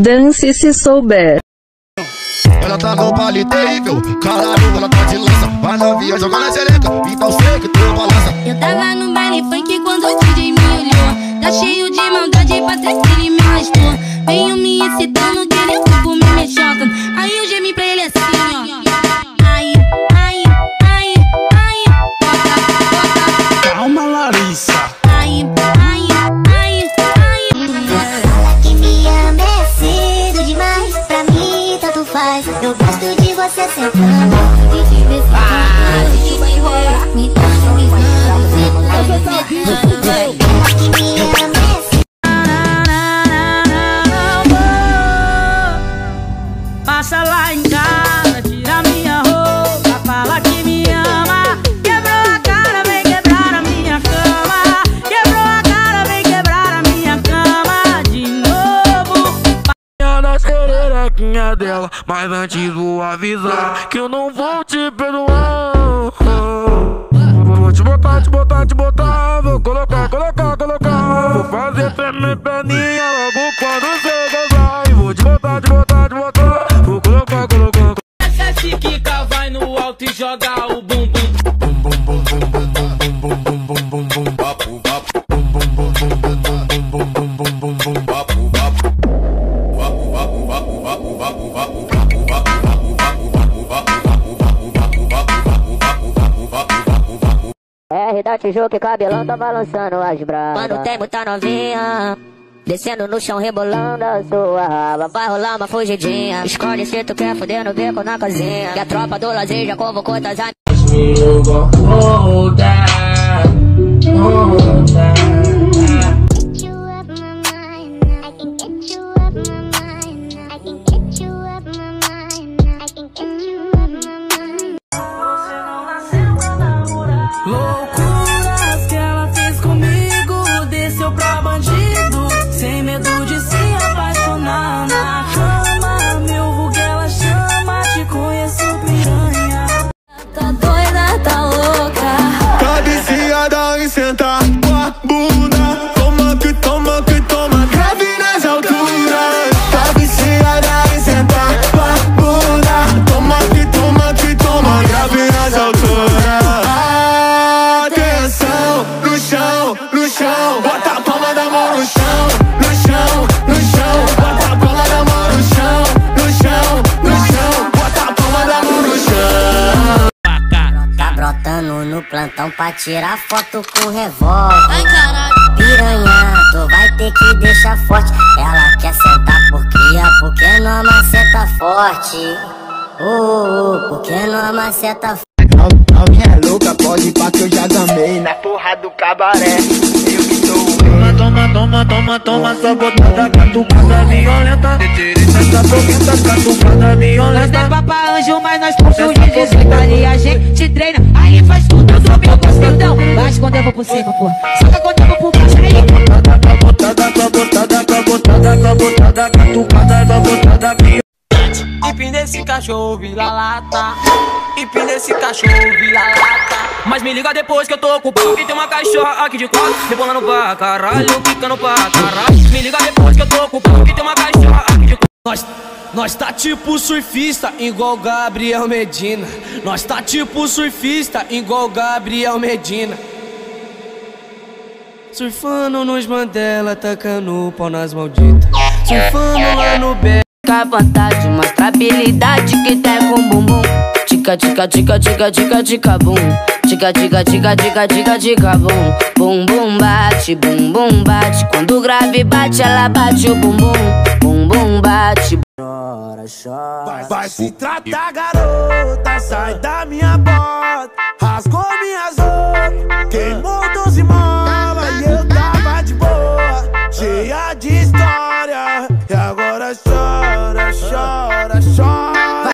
Dance se souber. Ela tá no baile terrível, caralho, ela tá de lança. Vai novinha xereca, então sei que tu balança. Eu tava no baile funk quando o DJ me olhou. Tá cheio de maldade trás que ele me arrastou. Venho me excitando, que ele corpo me mexendo Aí eu gemi pra ele assim, faz. Eu gosto de você sentando e te beijando. Me dando, me dando, me dando, me dando, vai. Que me ama. Passa lá em casa. Dela Mas antes vou avisar Que eu não vou te perdoar. Vou te botar, te botar, te botar. Vou colocar, colocar, colocar. Vou fazer tremer perninha R da Tijuca, cabelão tá balançando as bravas. Mano, tem muita novinha Descendo no chão, rebolando a sua raba Vai rolar uma fugidinha. Escolhe se tu quer fuder no beco na casinha Que a tropa do lazer já convocou das amigas no plantão pra tirar foto com revólver. Ai caralho Piranha, tu vai ter que deixar forte. Ela quer sentar por cria, porque não amaceta forte. Uh, uh, porque não amaceta forte. Novinha louca, pode ir pra que eu já gamei Na porra do cabaré, eu que sou o rei Toma, toma, toma, toma, só botada catucada violenta Essa boqueta catucada Nós violenta não é papa anjo, mas nós puxamos Vou por cima, pô. Saca quando eu vou por baixo, aí. Botada, botada, botada, botada, botada, catucada, botada violenta Empina esse cachorro, vira lata. Empina esse cachorro, vira lata. Mas me liga depois que eu tô com o pau. Que tem uma cachorra aqui de quatro. Rebolando pra caralho, quicando pra caralho. Me liga depois que eu tô com o pau. Que tem uma cachorra aqui de quatro. Nós, nós tá tipo surfista, igual Gabriel Medina. Nós tá tipo surfista, igual Gabriel Medina. Surfando nos Mandela, tacando o pau nas malditas. Surfando lá no Bé. Fica à vontade, mostra a habilidade que tem com bumbum Tica, tica, tica, tica, tica, tica, bum Tica, tica, tica, tica, tica, tica, bum Bum, bum, bate, bum, bum, bate Quando o grave bate, ela bate o bumbum Bum, bum, bate Vai, vai se tratar, garota. Sai da minha bota. Rasgou minhas roupas.